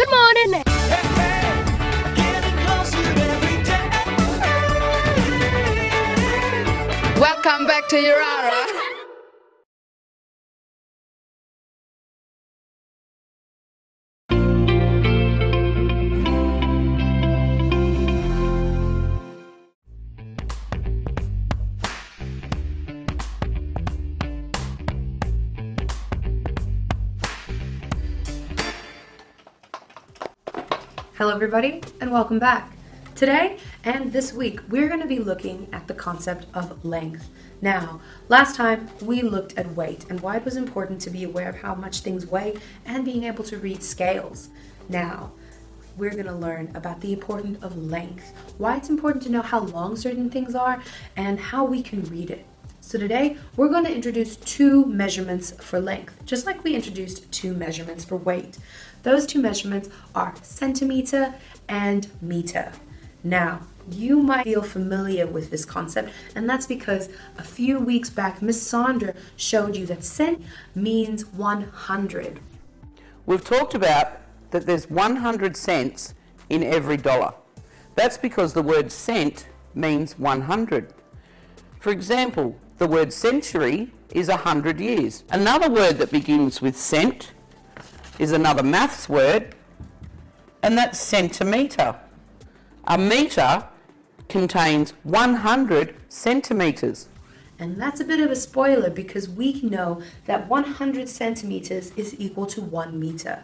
Good morning. Welcome back to Yirara. Hello, everybody, and welcome back. Today and this week, we're going to be looking at the concept of length. Now, last time we looked at weight and why it was important to be aware of how much things weigh and being able to read scales. Now, we're going to learn about the importance of length, why it's important to know how long certain things are, and how we can read it. So today, we're going to introduce two measurements for length, just like we introduced two measurements for weight. Those two measurements are centimeter and meter. Now, you might feel familiar with this concept, and that's because a few weeks back, Miss Sandra showed you that cent means 100. We've talked about that there's 100 cents in every dollar. That's because the word cent means 100. For example, the word century is 100 years. Another word that begins with cent is another maths word, and that's centimetre. A metre contains 100 centimetres. And that's a bit of a spoiler because we know that 100 centimeters is equal to 1 meter.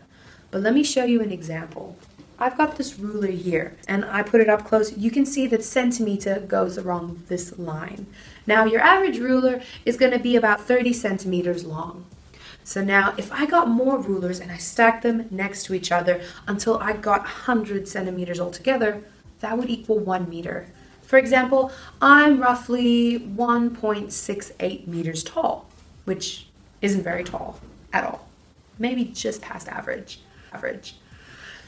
But let me show you an example. I've got this ruler here and I put it up close. You can see that centimeter goes along this line. Now your average ruler is going to be about 30 centimeters long. So now if I got more rulers and I stacked them next to each other until I got 100 centimeters altogether, that would equal one meter. For example, I'm roughly 1.68 meters tall, which isn't very tall at all. Maybe just past average. Average.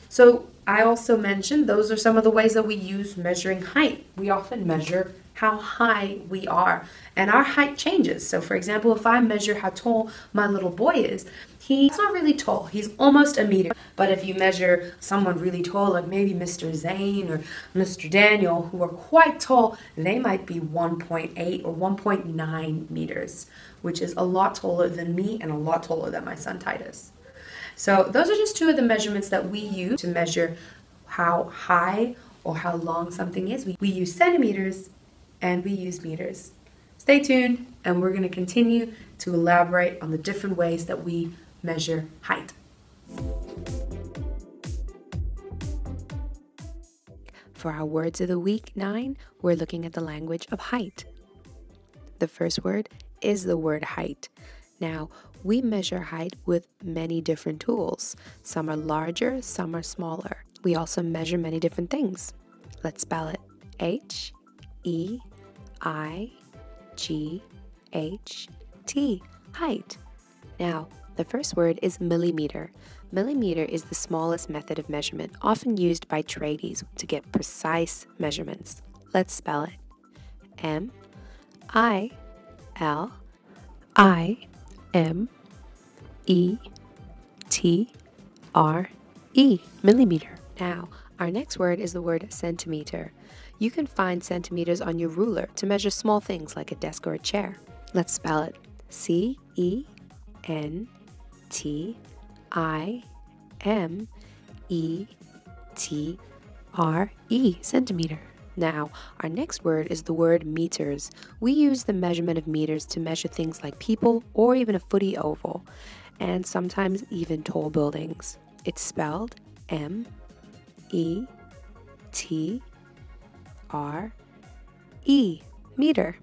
So I also mentioned those are some of the ways that we use measuring height. We often measure how high we are, and our height changes. So, for example, if I measure how tall my little boy is, he's not really tall, he's almost a meter. But if you measure someone really tall, like maybe Mr. Zane or Mr. Daniel, who are quite tall, they might be 1.8 or 1.9 meters, which is a lot taller than me and a lot taller than my son Titus. So, those are just two of the measurements that we use to measure how high or how long something is. We, we use centimeters and we use meters. Stay tuned, and we're going to continue to elaborate on the different ways that we measure height. For our words of the week nine, we're looking at the language of height. The first word is the word height. Now, we measure height with many different tools. Some are larger, some are smaller. We also measure many different things. Let's spell it H E I G H T, height. Now, the first word is millimeter. Millimeter is the smallest method of measurement, often used by tradies to get precise measurements. Let's spell it M I L I M E T R E, millimeter. Now, our next word is the word centimeter. You can find centimeters on your ruler to measure small things like a desk or a chair. Let's spell it C E N T I M E T R E, centimeter. Now, our next word is the word meters. We use the measurement of meters to measure things like people or even a footy oval, and sometimes even tall buildings. It's spelled M E T R E, meter.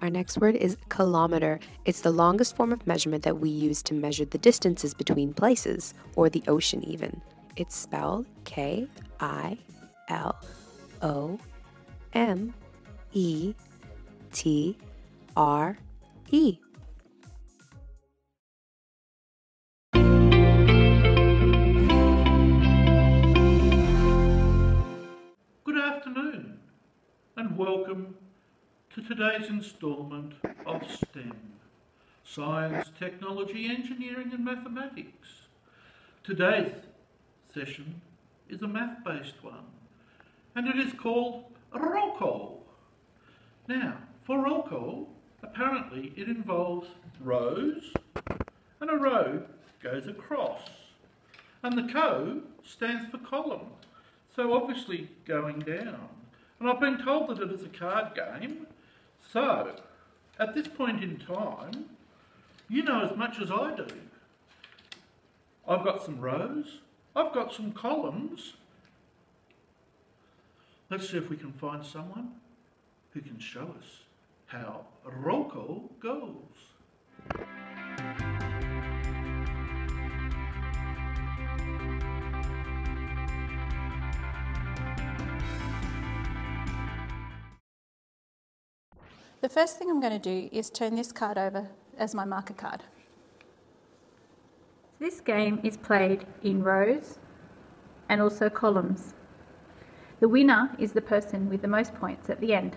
Our next word is kilometer. It's the longest form of measurement that we use to measure the distances between places, or the ocean even. It's spelled K I L O M E T R E. Good afternoon and welcome to today's instalment of STEM Science, Technology, Engineering and Mathematics. Today's session is a math-based one, and it is called call. Now, for call, apparently it involves rows, and a row goes across, and the co stands for column, so obviously going down. And I've been told that it is a card game, so at this point in time, you know as much as I do. I've got some rows, I've got some columns. Let's see if we can find someone who can show us how roll call goes. The first thing I'm going to do is turn this card over as my marker card. This game is played in rows and also columns. The winner is the person with the most points at the end.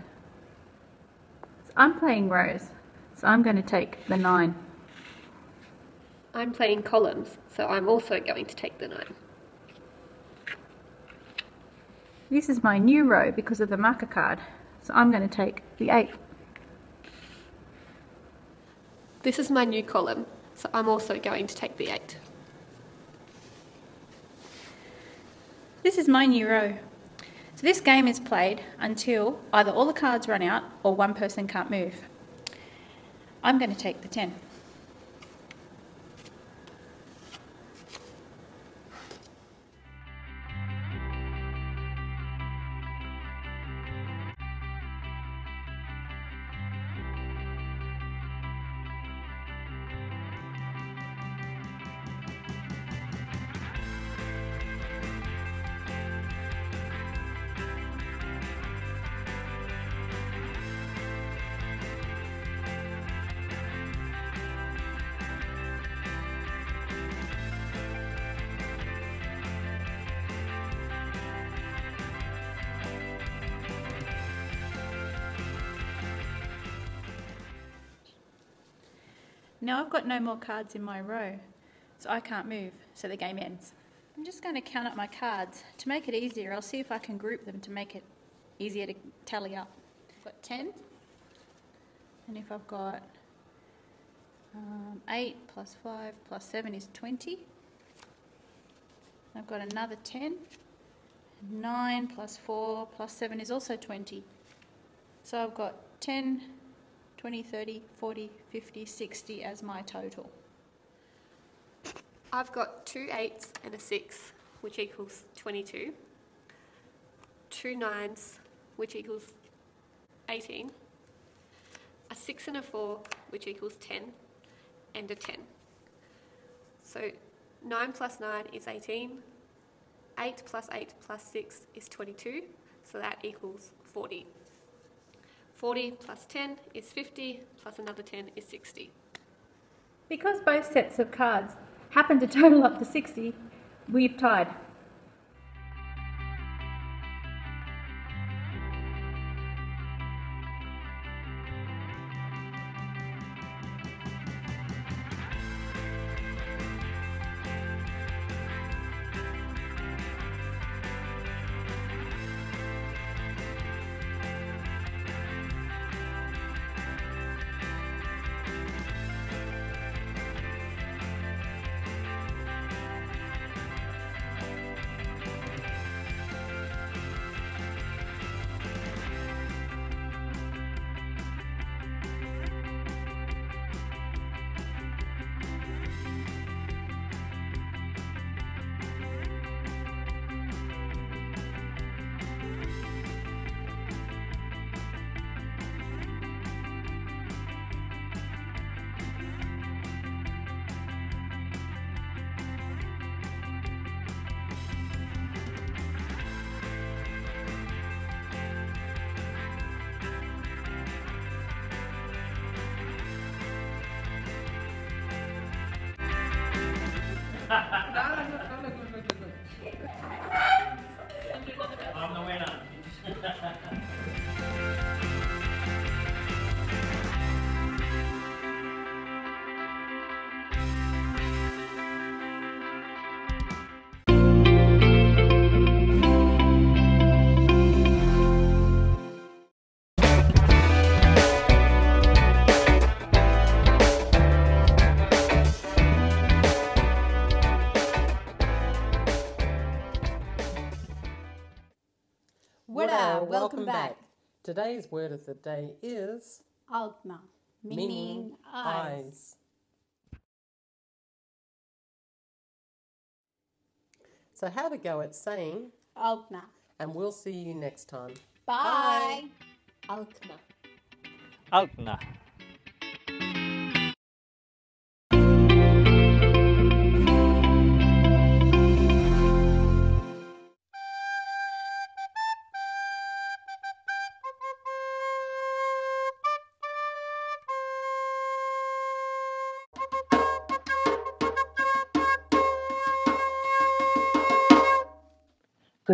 So I'm playing rows, so I'm going to take the 9. I'm playing columns, so I'm also going to take the 9. This is my new row because of the marker card, so I'm going to take the 8. This is my new column, so I'm also going to take the 8. This is my new row. This game is played until either all the cards run out or one person can't move. I'm going to take the 10. I've got no more cards in my row, so I can't move, so the game ends. I'm just going to count up my cards. To make it easier, I'll see if I can group them to make it easier to tally up. I've got 10, and if I've got um, 8 plus 5 plus 7 is 20. I've got another 10. 9 plus 4 plus 7 is also 20. So I've got 10, 20, 30, 40, 50, 60 as my total. I've got two 8s and a 6, which equals 22. Two 9s, which equals 18. A 6 and a 4, which equals 10. And a 10. So 9 plus 9 is 18. 8 plus 8 plus 6 is 22, so that equals 40. 40 plus 10 is 50, plus another 10 is 60. Because both sets of cards happen to total up to 60, we've tied. Today's word of the day is Augna, meaning eyes. So have a go at saying, Augna. and we'll see you next time. Bye. Alkma. Alkna.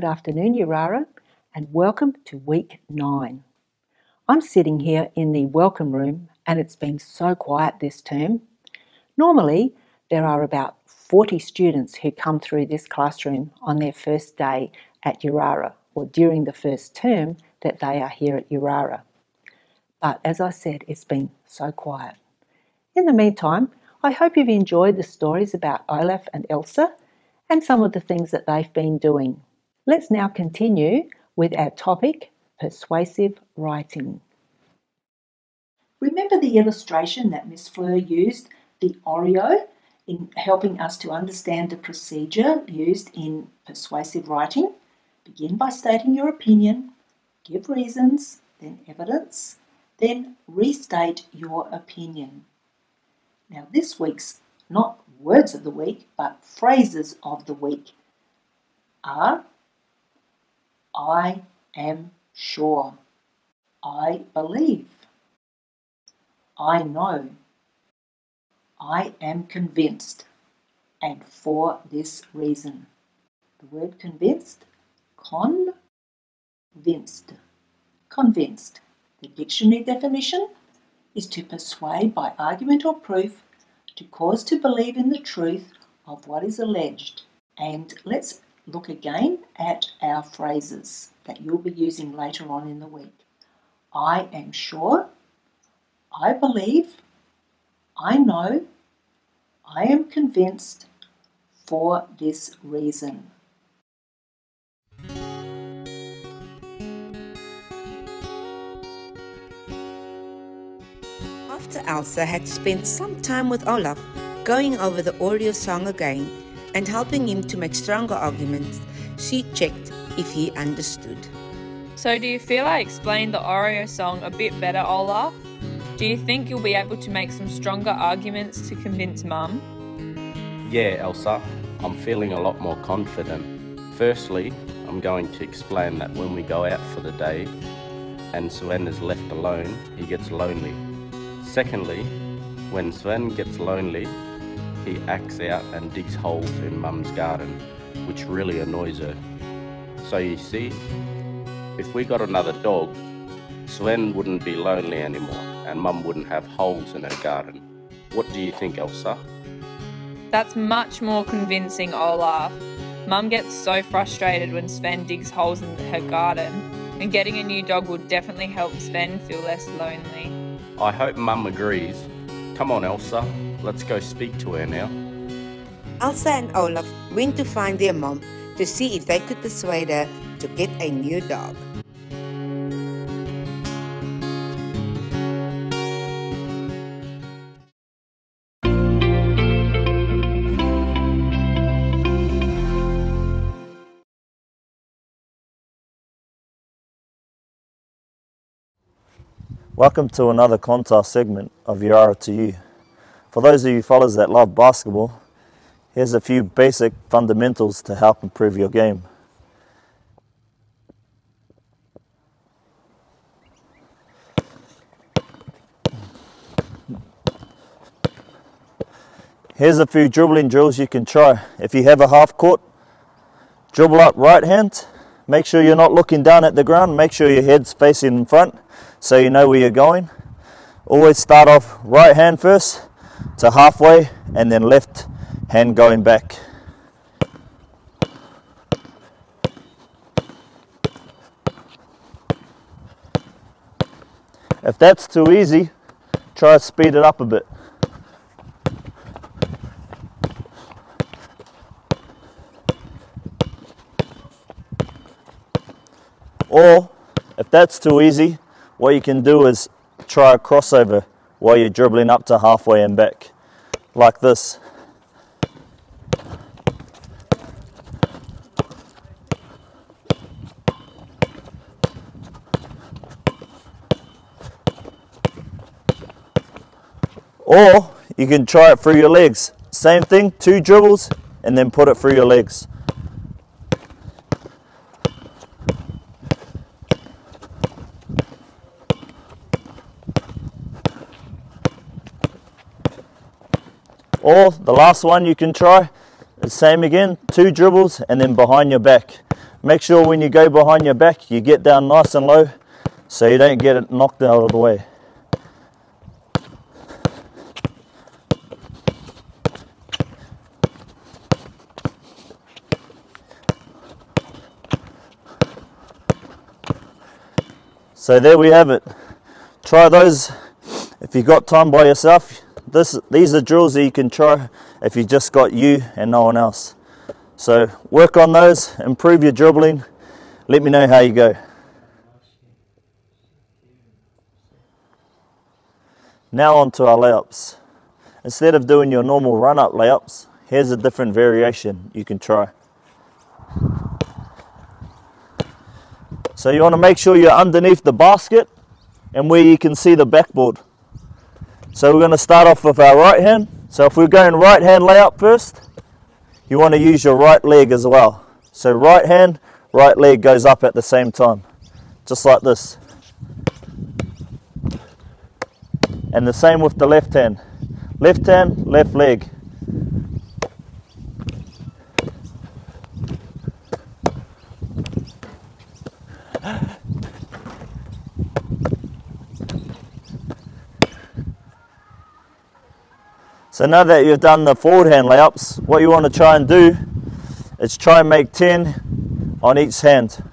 Good afternoon, Yirara, and welcome to week nine. I'm sitting here in the welcome room, and it's been so quiet this term. Normally, there are about 40 students who come through this classroom on their first day at Yirara or during the first term that they are here at Yirara. But as I said, it's been so quiet. In the meantime, I hope you've enjoyed the stories about Olaf and Elsa and some of the things that they've been doing. Let's now continue with our topic persuasive writing. Remember the illustration that Miss Fleur used, the Oreo, in helping us to understand the procedure used in persuasive writing? Begin by stating your opinion, give reasons, then evidence, then restate your opinion. Now, this week's not words of the week, but phrases of the week are I am sure. I believe. I know. I am convinced. And for this reason. The word convinced, convinced. Convinced. The dictionary definition is to persuade by argument or proof, to cause to believe in the truth of what is alleged. And let's look again at our phrases that you'll be using later on in the week. I am sure, I believe, I know, I am convinced for this reason. After Elsa had spent some time with Olaf, going over the Oreo song again and helping him to make stronger arguments, she checked if he understood. So, do you feel I explained the Oreo song a bit better, Olaf? Do you think you'll be able to make some stronger arguments to convince Mum? Yeah, Elsa, I'm feeling a lot more confident. Firstly, I'm going to explain that when we go out for the day and Sven is left alone, he gets lonely. Secondly, when Sven gets lonely, he acts out and digs holes in Mum's garden, which really annoys her. So you see, if we got another dog, Sven wouldn't be lonely anymore and Mum wouldn't have holes in her garden. What do you think, Elsa? That's much more convincing, Olaf. Mum gets so frustrated when Sven digs holes in her garden, and getting a new dog will definitely help Sven feel less lonely. I hope Mum agrees. Come on, Elsa, let's go speak to her now. Elsa and Olaf went to find their mom to see if they could persuade her to get a new dog. Welcome to another contest segment of Yirara to You. For those of you fellas that love basketball, here's a few basic fundamentals to help improve your game. Here's a few dribbling drills you can try. If you have a half court, dribble up right hand. Make sure you're not looking down at the ground. Make sure your head's facing in front so you know where you're going. Always start off right hand first to halfway and then left hand going back. If that's too easy, try to speed it up a bit. Or, if that's too easy, what you can do is try a crossover while you're dribbling up to halfway and back, like this. Or you can try it through your legs. Same thing, two dribbles and then put it through your legs. Or the last one you can try is same again, two dribbles and then behind your back. Make sure when you go behind your back you get down nice and low so you don't get it knocked out of the way. So there we have it. Try those if you've got time by yourself. This, these are drills that you can try if you just got you and no one else. So work on those, improve your dribbling. Let me know how you go. Now on to our layups. Instead of doing your normal run-up layups, here's a different variation you can try. So you want to make sure you're underneath the basket and where you can see the backboard. So we're going to start off with our right hand. So if we're going right hand layup first, you want to use your right leg as well. So right hand, right leg goes up at the same time, just like this. And the same with the left hand. Left hand, left leg. So now that you've done the forward hand layups, what you want to try and do is try and make 10 on each hand.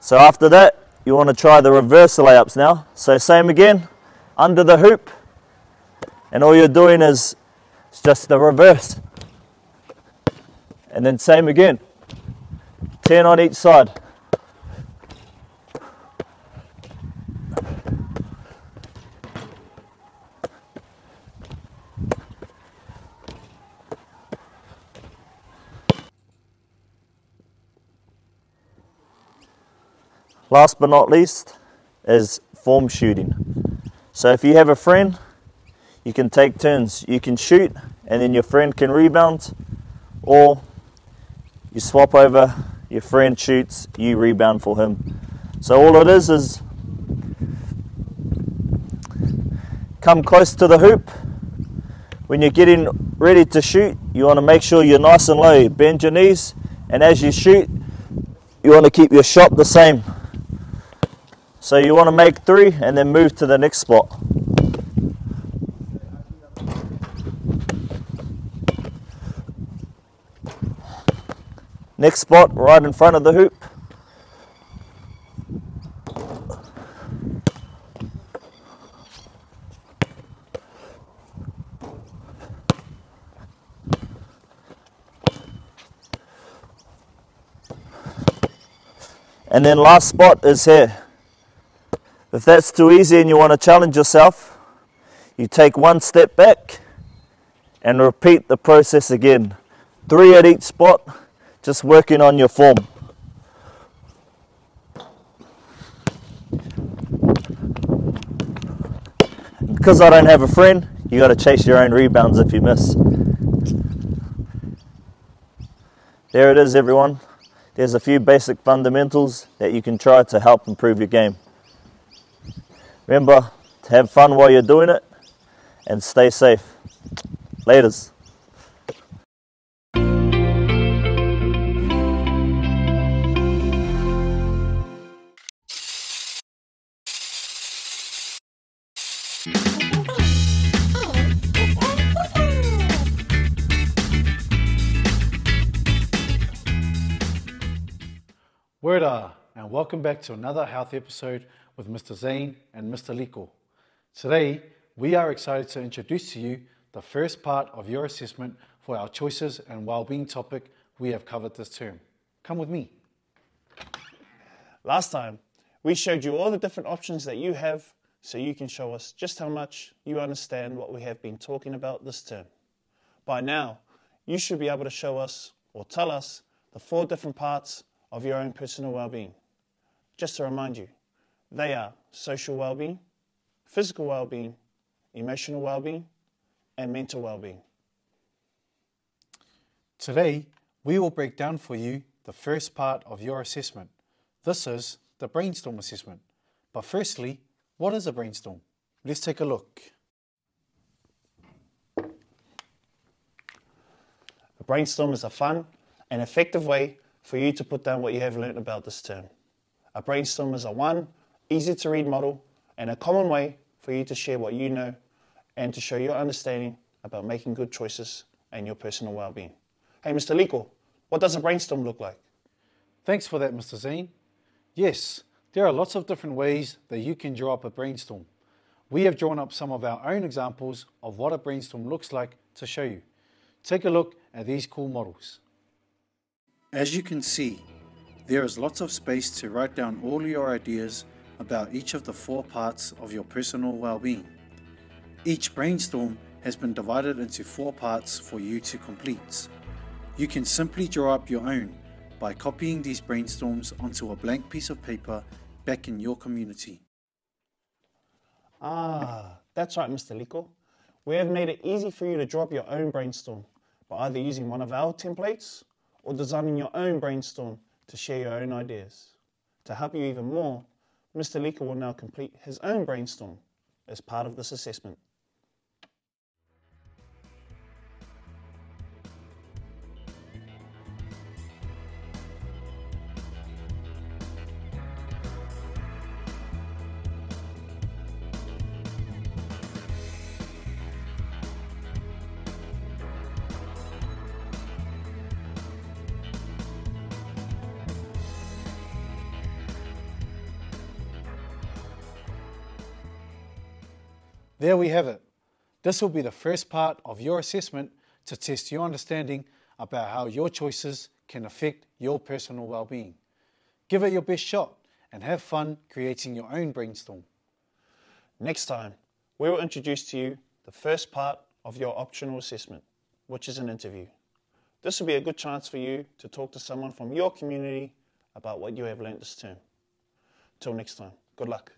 So after that, you want to try the reverse layups now. So same again, under the hoop, and all you're doing is it's just the reverse. And then same again, 10 on each side. Last but not least is form shooting. So if you have a friend, you can take turns. You can shoot and then your friend can rebound or you swap over, your friend shoots, you rebound for him. So all it is is come close to the hoop. When you're getting ready to shoot, you want to make sure you're nice and low. Bend your knees and as you shoot, you want to keep your shot the same. So you want to make three and then move to the next spot. Next spot right in front of the hoop. And then last spot is here. If that's too easy and you want to challenge yourself, you take one step back and repeat the process again. Three at each spot, just working on your form. Because I don't have a friend, you got to chase your own rebounds if you miss. There it is, everyone. There's a few basic fundamentals that you can try to help improve your game. Remember to have fun while you're doing it and stay safe. Laters. Word and welcome back to another health episode with Mr. Zane and Mr. Liko. Today, we are excited to introduce to you the first part of your assessment for our choices and well-being topic we have covered this term. Come with me. Last time, we showed you all the different options that you have so you can show us just how much you understand what we have been talking about this term. By now, you should be able to show us or tell us the four different parts of your own personal well-being. Just to remind you, they are social well-being, physical well-being, emotional well-being, and mental well-being. Today, we will break down for you the first part of your assessment. This is the brainstorm assessment. But firstly, what is a brainstorm? Let's take a look. A brainstorm is a fun and effective way for you to put down what you have learnt about this term. A brainstorm is a one, easy to read model and a common way for you to share what you know and to show your understanding about making good choices and your personal well-being. Hey, Mr. Liko, what does a brainstorm look like? Thanks for that, Mr. Zane. Yes, there are lots of different ways that you can draw up a brainstorm. We have drawn up some of our own examples of what a brainstorm looks like to show you. Take a look at these cool models. As you can see, there is lots of space to write down all your ideas about each of the four parts of your personal well-being. Each brainstorm has been divided into four parts for you to complete. You can simply draw up your own by copying these brainstorms onto a blank piece of paper back in your community. Ah, that's right, Mr. Liko. We have made it easy for you to draw up your own brainstorm by either using one of our templates or designing your own brainstorm to share your own ideas. To help you even more, Mr. Liko will now complete his own brainstorm as part of this assessment. There we have it. This will be the first part of your assessment to test your understanding about how your choices can affect your personal well-being. Give it your best shot and have fun creating your own brainstorm. Next time, we will introduce to you the first part of your optional assessment, which is an interview. This will be a good chance for you to talk to someone from your community about what you have learnt this term. Till next time, good luck.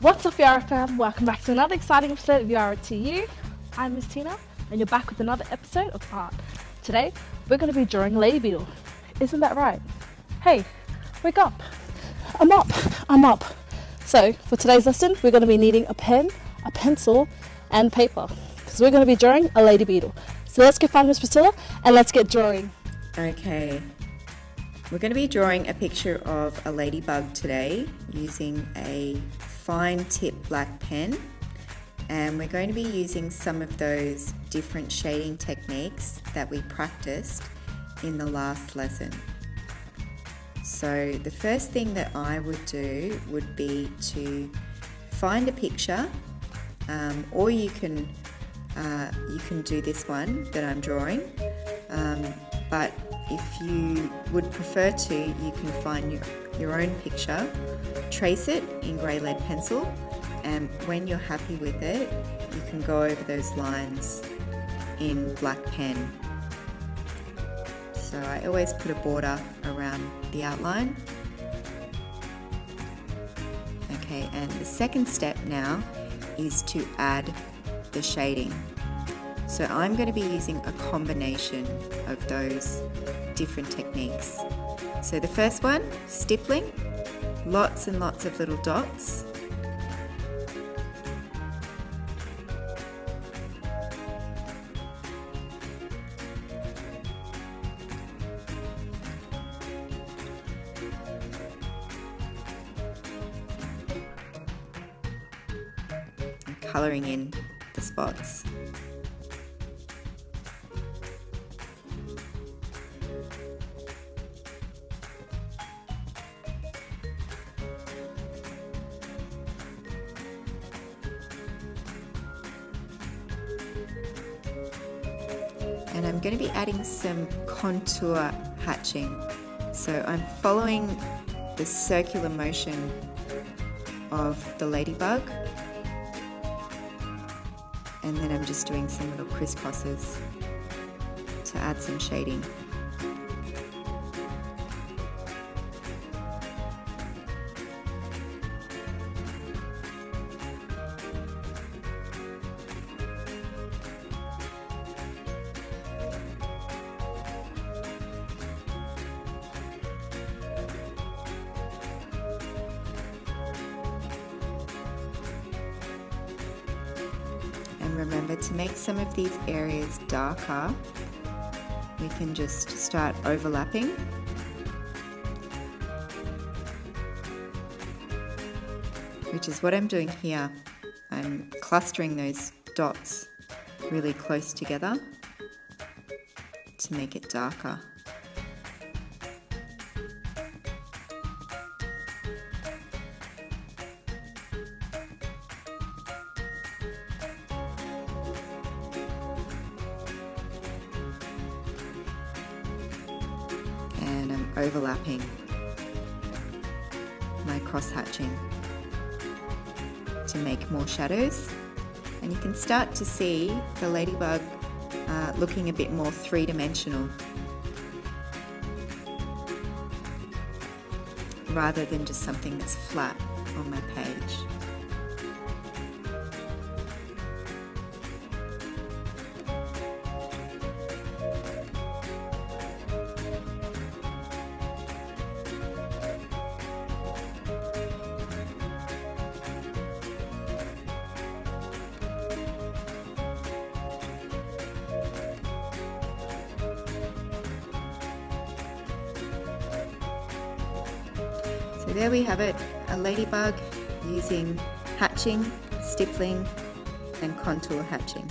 Fiara fam, welcome back to another exciting episode of Yirara to You. I'm Miss Tina, and you're back with another episode of Art. Today, we're going to be drawing a lady beetle. Isn't that right? Hey, wake up! I'm up! I'm up! So, for today's lesson, we're going to be needing a pen, a pencil, and paper, because we're going to be drawing a lady beetle. So let's go find Miss Priscilla, and let's get drawing. Okay, we're going to be drawing a picture of a ladybug today using a fine tip black pen and we're going to be using some of those different shading techniques that we practiced in the last lesson. So the first thing that I would do would be to find a picture um, or you can uh, you can do this one that I'm drawing um, but if you would prefer to, you can find your, your own picture, trace it in grey lead pencil, and when you're happy with it, you can go over those lines in black pen. So I always put a border around the outline. Okay, and the second step now is to add the shading. So I'm going to be using a combination of those different techniques. So the first one, stippling, lots and lots of little dots. colouring in the spots. I'm going to be adding some contour hatching. So I'm following the circular motion of the ladybug and then I'm just doing some little crisscrosses to add some shading. Remember to make some of these areas darker, we can just start overlapping. Which is what I'm doing here. I'm clustering those dots really close together to make it darker. Shadows and you can start to see the ladybug uh, looking a bit more three-dimensional rather than just something that's flat on my page. Ladybug using hatching, stippling and contour hatching.